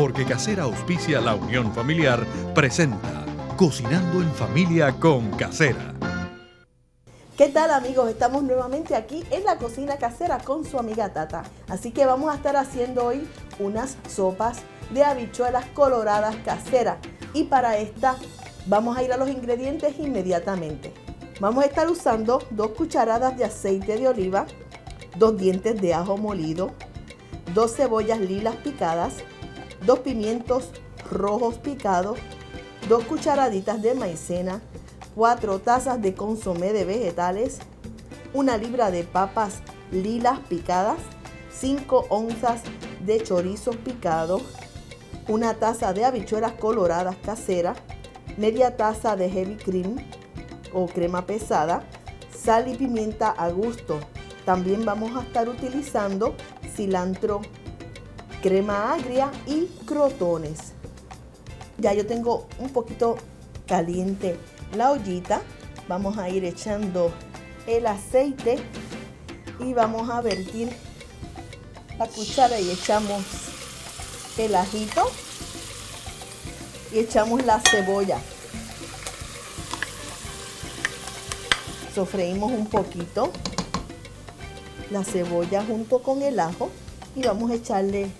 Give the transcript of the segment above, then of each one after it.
porque Casera auspicia la unión familiar, presenta Cocinando en Familia con Casera. ¿Qué tal amigos? Estamos nuevamente aquí en la cocina casera con su amiga Tata. Así que vamos a estar haciendo hoy unas sopas de habichuelas coloradas caseras. Y para esta vamos a ir a los ingredientes inmediatamente. Vamos a estar usando dos cucharadas de aceite de oliva, dos dientes de ajo molido, dos cebollas lilas picadas, dos pimientos rojos picados, dos cucharaditas de maicena, cuatro tazas de consomé de vegetales, una libra de papas lilas picadas, 5 onzas de chorizos picados, una taza de habichuelas coloradas caseras, media taza de heavy cream o crema pesada, sal y pimienta a gusto. También vamos a estar utilizando cilantro, crema agria y crotones. Ya yo tengo un poquito caliente la ollita. Vamos a ir echando el aceite y vamos a vertir la cuchara y echamos el ajito y echamos la cebolla. Sofreímos un poquito la cebolla junto con el ajo y vamos a echarle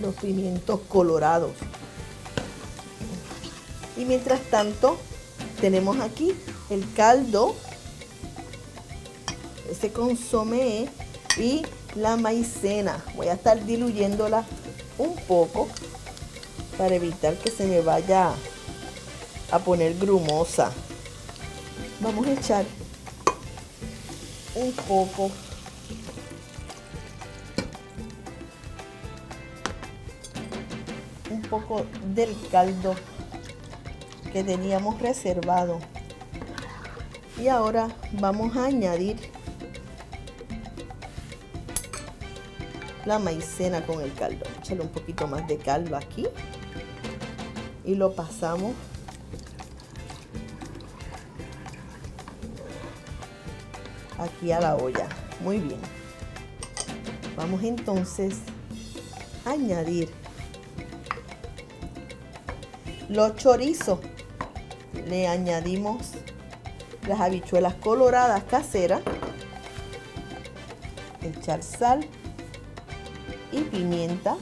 los pimientos colorados. Y mientras tanto, tenemos aquí el caldo, ese consomé y la maicena. Voy a estar diluyéndola un poco para evitar que se me vaya a poner grumosa. Vamos a echar un poco poco del caldo que teníamos reservado. Y ahora vamos a añadir la maicena con el caldo. Echarle un poquito más de caldo aquí. Y lo pasamos aquí a la olla. Muy bien. Vamos entonces a añadir los chorizos le añadimos las habichuelas coloradas caseras, echar sal y pimienta.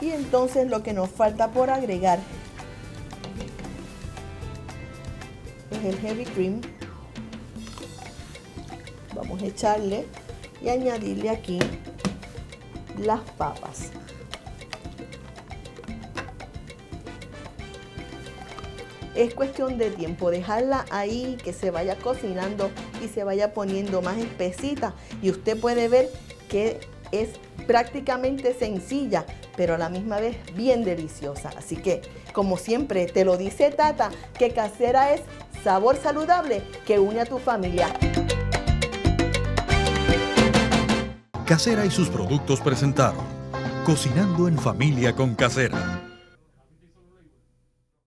Y entonces lo que nos falta por agregar es el heavy cream. Vamos a echarle y añadirle aquí las papas. Es cuestión de tiempo, dejarla ahí, que se vaya cocinando y se vaya poniendo más espesita. Y usted puede ver que es prácticamente sencilla, pero a la misma vez bien deliciosa. Así que, como siempre, te lo dice Tata, que casera es sabor saludable que une a tu familia. Casera y sus productos presentaron Cocinando en familia con Casera